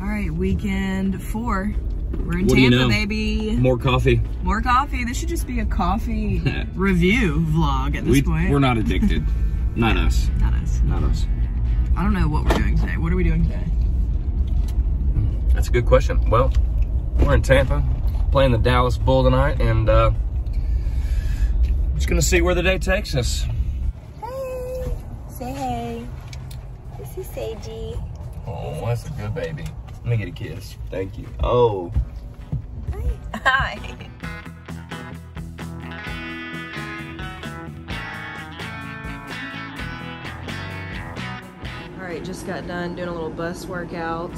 All right, weekend four. We're in What do you Tampa, know? baby. More coffee. More coffee. This should just be a coffee review vlog at this We, point. we're not addicted. not us. Not us. Not us. I don't know what we're doing today. What are we doing today? That's a good question. Well, we're in Tampa playing the Dallas Bull tonight, and uh, just gonna see where the day takes us. Hey, say hey. This is Seiji. Oh, that's a good baby. Let me get a kiss. Thank you. Oh. Hi. All right, just got done doing a little bus workout.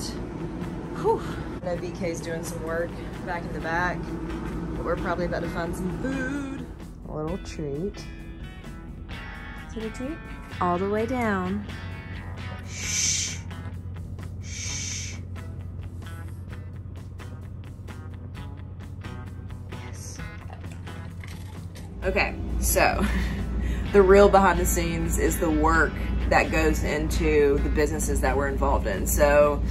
Whew. I know BK's doing some work back in the back, but we're probably about to find some food. A little treat. See the treat? All the way down. So the real behind the scenes is the work that goes into the businesses that we're involved in. So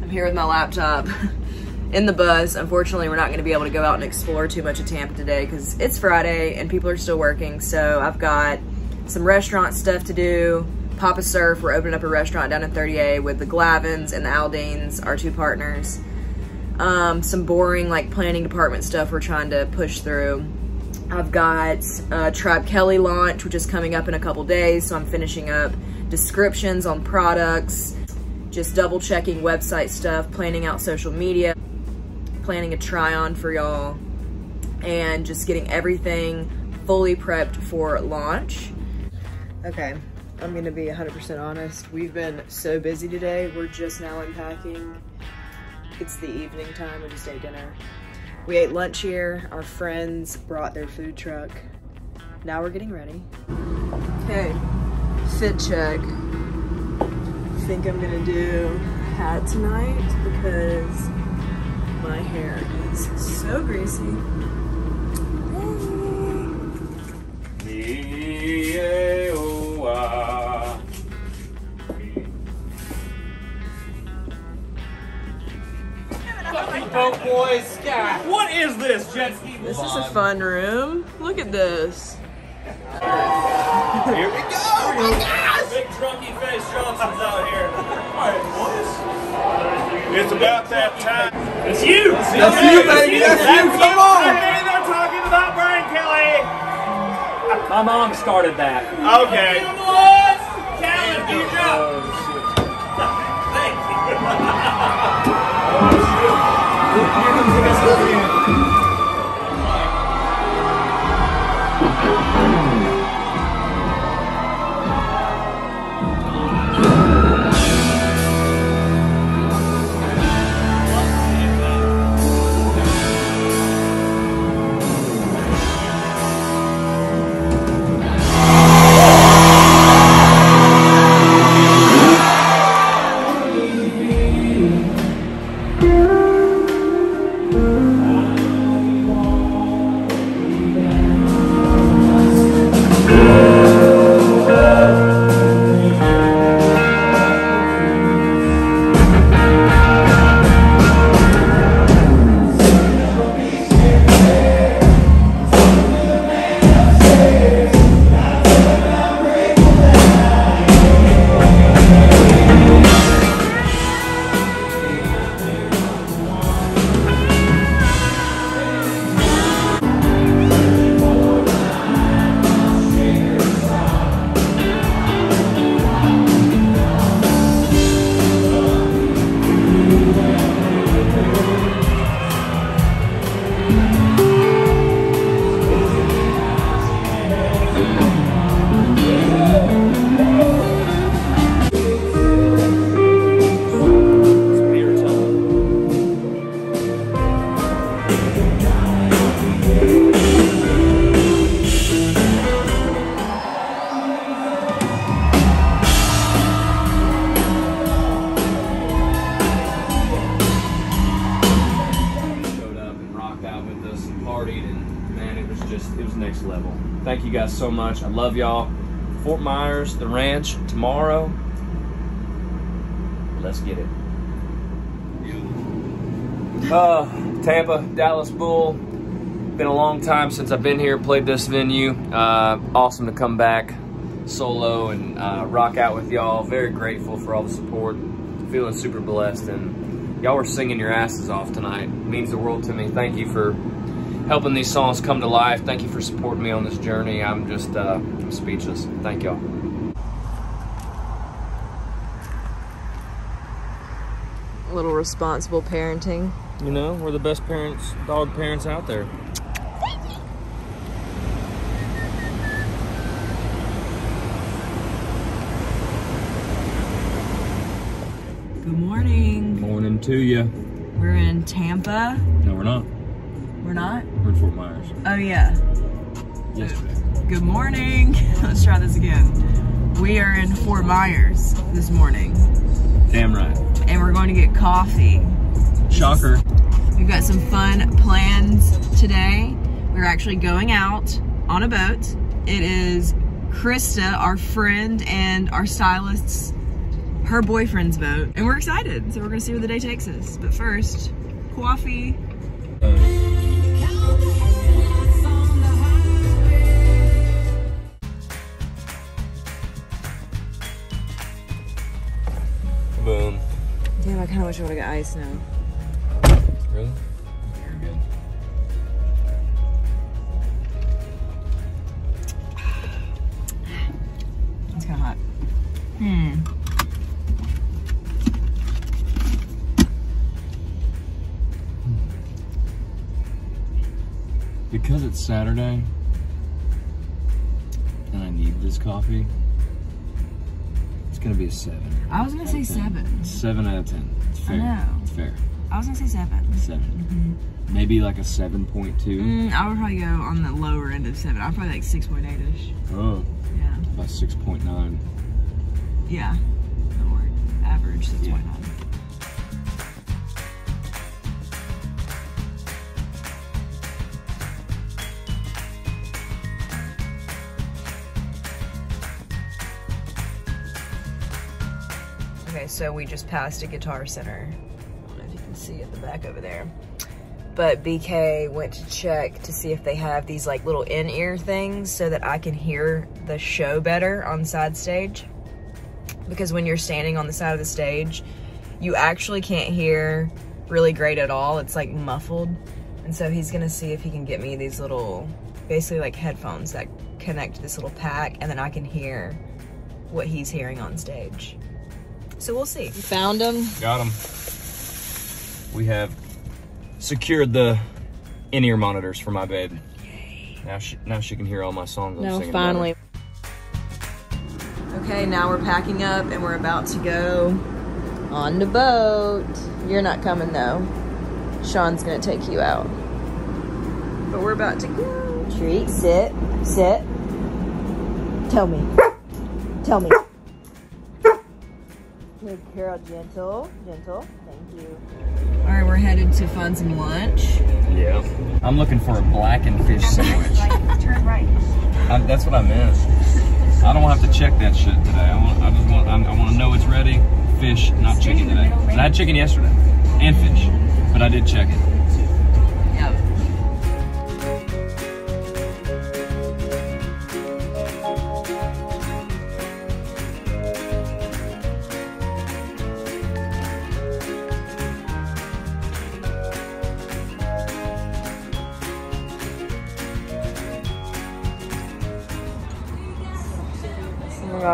I'm here with my laptop in the bus. Unfortunately, we're not going to be able to go out and explore too much of Tampa today because it's Friday and people are still working. So I've got some restaurant stuff to do. Papa Surf, we're opening up a restaurant down in 30A with the Glavins and the Aldeans, our two partners. Um, some boring like planning department stuff we're trying to push through. I've got uh, Tribe Kelley launch, which is coming up in a couple days, so I'm finishing up descriptions on products, just double checking website stuff, planning out social media, planning a try on for y'all, and just getting everything fully prepped for launch. Okay, I'm gonna be 100% honest. We've been so busy today, we're just now unpacking. It's the evening time, we just ate dinner. We ate lunch here. Our friends brought their food truck. Now we're getting ready. Okay, fit check. I think I'm gonna do hat tonight because my hair is so greasy. This is a fun room. Look at this. Here we go! Oh my gosh! Big drunky face Johnson's out here. Alright, boys. It's about that time. It's you! That's you, baby. That's you. Come on. Hey, they're talking about Brian Kelley. My mom started that. Okay. Next level thank you guys so much i love y'all fort myers the ranch tomorrow let's get it Uh, Tampa, Dallas Bull. Been a long time since I've been here, played this venue. Uh, awesome to come back solo and uh, rock out with y'all. Very grateful for all the support. Feeling super blessed and y'all were singing your asses off tonight. means the world to me. Thank you for helping these songs come to life. Thank you for supporting me on this journey. I'm just uh, I'm speechless. Thank y'all. A little responsible parenting. You know, we're the best parents, dog parents out there. Good morning. Morning to you. We're in Tampa. No, we're not. We're not? In Fort Myers. Oh, yeah. Yesterday. Good morning. Let's try this again. We are in Fort Myers this morning, Damn right. and we're going to get coffee. Shocker. We've got some fun plans today. We're actually going out on a boat. It is Krista, our friend and our stylist's, her boyfriend's boat. And we're excited. So we're gonna see where the day takes us. But first, coffee. Boom. Damn, I kinda wish I would've got ice now. Really? Very good. It's kinda hot. Hmm. Because it's Saturday and I need this coffee, it's gonna be a seven. I was gonna say 10. seven. Seven out of ten. It's fair. know. Fair. I was gonna say seven. 7 Maybe like a seven point two. Mm, I would probably go on the lower end of seven. I'd probably like 6.8ish. Oh, Yeah. about six point nine. Yeah. That'll work. Average 6.9. Okay, so we just passed a guitar center. I don't know if you can see at the back over there. But BK went to check to see if they have these like little in-ear things so that I can hear the show better on side stage. Because when you're standing on the side of the stage, you actually can't hear really great at all. It's like muffled. And so he's gonna see if he can get me these little, basically like headphones that connect to this little pack and then I can hear what he's hearing on stage. So we'll see. Found them. Got them. We have secured the in-ear monitors for my babe. Now she now she can hear all my songs. I'm No, finally. Okay, now we're packing up and we're about to go on the boat. You're not coming though. Sean's gonna take you out. But we're about to go. Treat, sit, sit. Tell me. Tell me. Good girl, gentle, gentle. Thank you. All right, we're headed to find some lunch. Yeah. I'm looking for a blackened fish sandwich. Turn right. I, that's what I meant. I don't have to check that shit today. I want. I just want. I, I want to know it's ready. Fish, not chicken today. I had chicken yesterday and fish, but I did check it.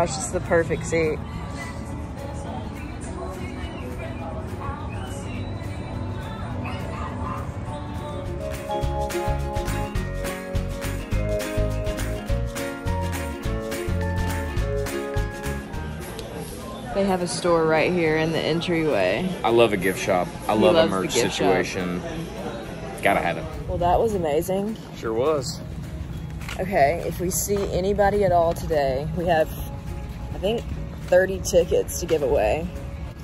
Gosh, this is the perfect seat. They have a store right here in the entryway. I love a gift shop. I He love a loves merch gift shop. situation. Gotta have it. Well, that was amazing. Sure was. Okay, if we see anybody at all today, we have, I think, 30 tickets to give away.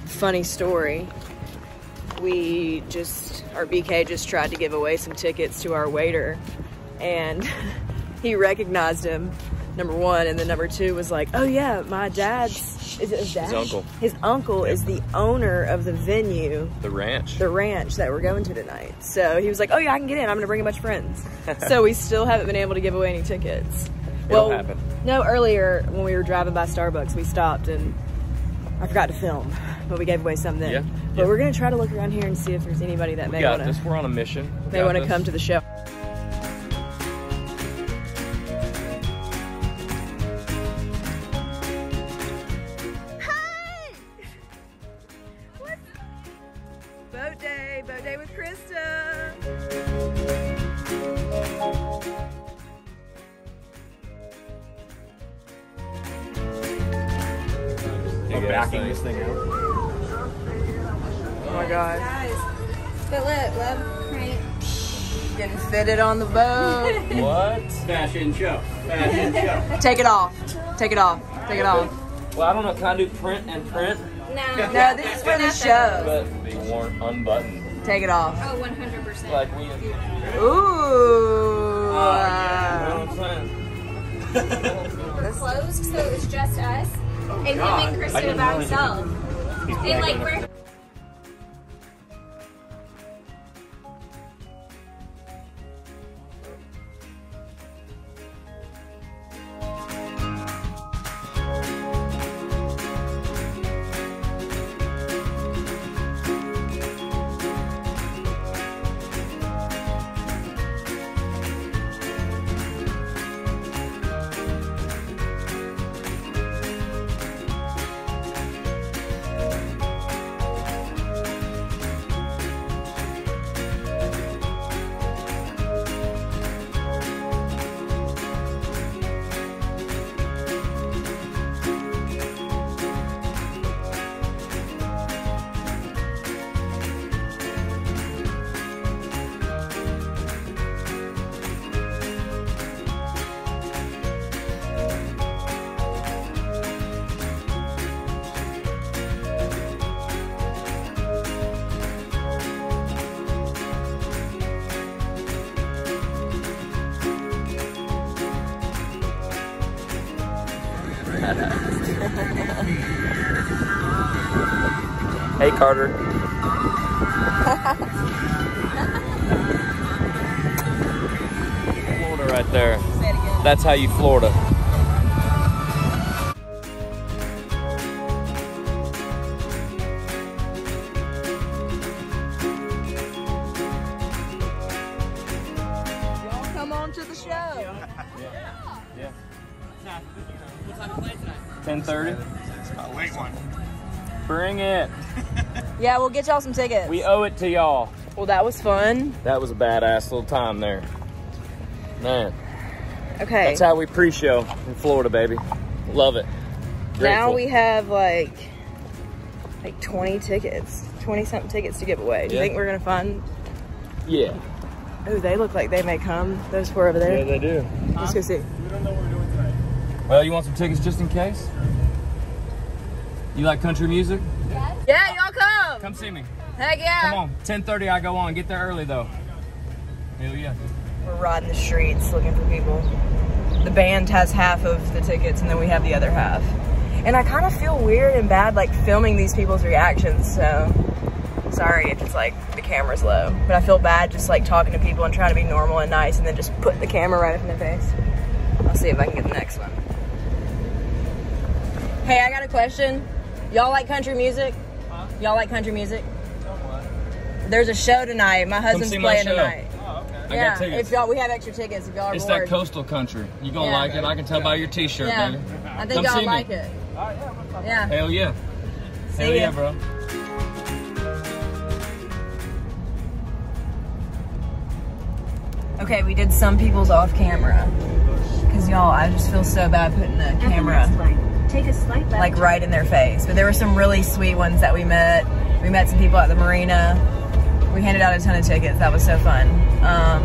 Funny story. We just, our BK just tried to give away some tickets to our waiter, and he recognized him, number one, and then number two was like, oh yeah, my dad's Is it his Dash? uncle. His uncle is the owner of the venue, The ranch. the ranch that we're going to tonight. So he was like, "Oh yeah, I can get in. I'm gonna bring a bunch of friends." so we still haven't been able to give away any tickets. It'll happen. No, earlier when we were driving by Starbucks, we stopped and I forgot to film, but we gave away some then. Yeah, But yeah. we're gonna try to look around here and see if there's anybody that we may got want this. to We're on a mission. We may want to come to the show. I'm backing this thing out. Oh my god. Philip, love, right? Getting fitted on the boat. What? Fashion show. Fashion show. Take it off. Take it off. Take it off. Well, I don't know. Can I do print and print? No. No, this is for the show. But be worn unbuttoned. Take it off. Oh, 100%. Like we. Ooh. Oh, oh, you know what I'm saying? closed, so it was just us. And him and Kristen know himself. And like we're Hey, Carter. Florida right there. That's how you Florida. Get y'all some tickets. We owe it to y'all. well, that was fun. That was a badass little time there. Man, Okay. that's how we pre-show in Florida, baby. Love it. now we have like like 20 tickets, 20 something tickets to give away. Do you think we're gonna find? Yeah. Oh, they look like they may come. Those four over there. Yeah, they do. Let's go see. We don't know what we're doing tonight. Well, you want some tickets just in case? You like country music? Yeah, y'all come. Come see me. Heck yeah. Come on. 10:30 I go on. Get there early though. Hell yeah. We're riding the streets looking for people. The band has half of the tickets, and then we have the other half. And I kind of feel weird and bad, like filming these people's reactions. So sorry if it's like the camera's low, but I feel bad just like talking to people and trying to be normal and nice, and then just put the camera right up in their face. I'll see if I can get the next one. Hey, I got a question. Y'all like country music? Y'all like country music? There's a show tonight. My husband's see my playing show. tonight. Oh, I yeah, got tickets. if y'all, we have extra tickets if y'all are It's bored. that coastal country. You gonna Yeah. like it? I can tell by your T-shirt, yeah, baby. I think Come y'all see me. like it. Oh, yeah. Hell yeah. See Hell ya. yeah, bro. Okay, we did some people's off camera. Cause y'all, I just feel so bad putting the camera Take a slight left. like right in their face. But there were some really sweet ones that we met. We met some people at the marina. We handed out a ton of tickets. That was so fun. Um,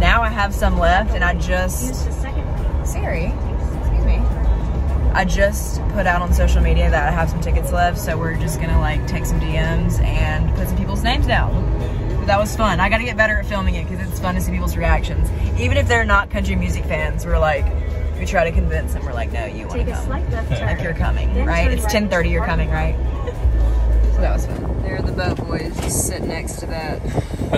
now I have some left, and I just Use the second lane. Siri, excuse me. I just put out on social media that I have some tickets left, so we're just gonna like take some DMs and put some people's names down. But that was fun. I gotta get better at filming it because it's fun to see people's reactions. Even if they're not country music fans, we're like, We try to convince them. We're like, no, you want Take to a come. slight left turn. Like you're coming, Then right? turn It's right 10:30. You're coming, right? So that was fun. There are the boat boys just sitting next to that.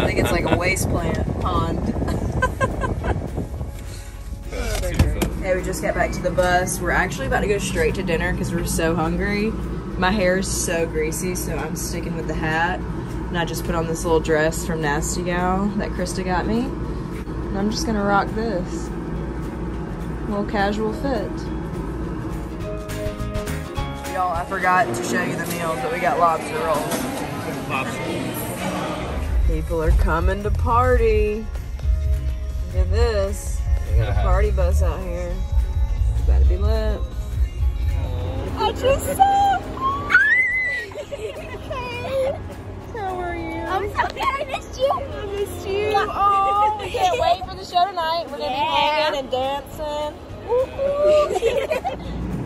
I think it's like a waste plant pond. Oh, hey, we just got back to the bus. We're actually about to go straight to dinner because we're so hungry. My hair is so greasy, so I'm sticking with the hat. And I just put on this little dress from Nasty Gal that Krista got me. And I'm just gonna rock this. Little casual fit. Y'all, I forgot to show you the meals, but we got lobster rolls. People are coming to party. Look at this. We got a party bus out here. It's about to be lit. I just saw. How are you? I'm so good. I missed you. I missed you. Oh, we can't wait for the show tonight. We're gonna Yeah. be hanging and dancing.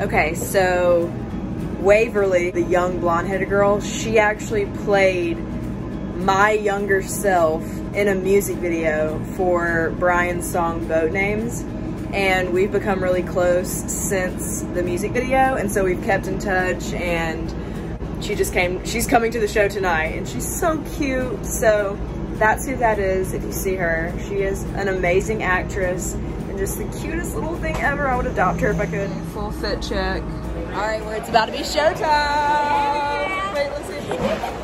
okay, so Waverly, the young blonde-headed girl, she actually played my younger self in a music video for Brian's song Boat Names. And we've become really close since the music video. And so we've kept in touch and she just came, she's coming to the show tonight and she's so cute. So that's who that is if you see her. She is an amazing actress and just the cutest little thing ever. I would adopt her if I could. Full fit check. All right, well, it's about to be showtime. Wait, let's see.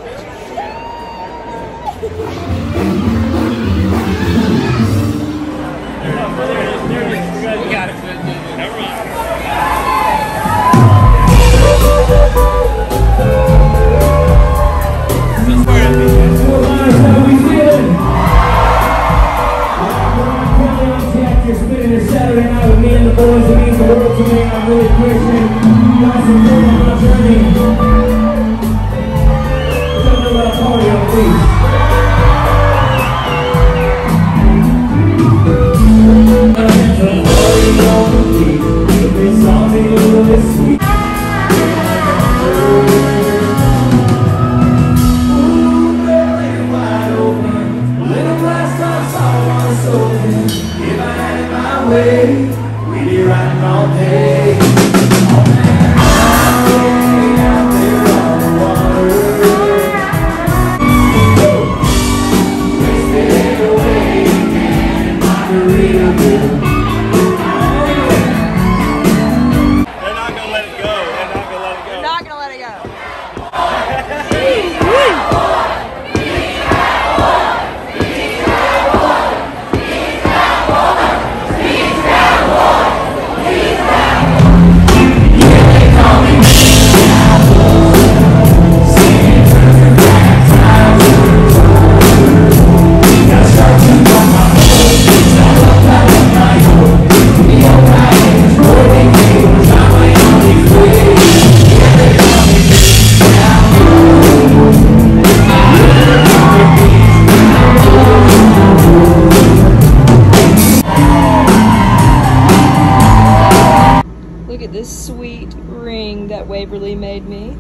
This sweet ring that Waverly made me.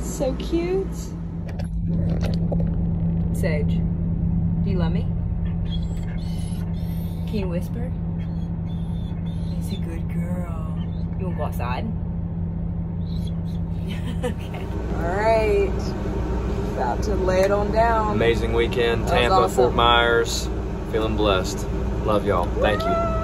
So cute. Sage, do you love me? Can you whisper? He's a good girl. You wanna go outside? okay. Alright. About to lay it on down. Amazing weekend, That Tampa, awesome. Fort Myers. Feeling blessed. Love y'all. Thank you.